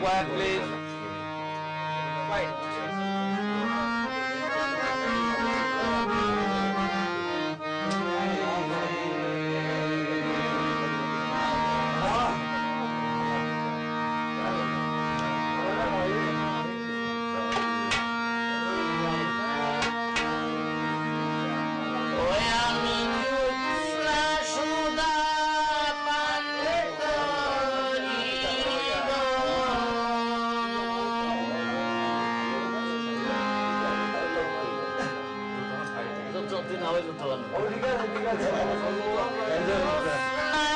Away, please. Wait. দিন আওয়াজ উঠতে পারব ঠিক আছে ঠিক আছে। হ্যাঁ,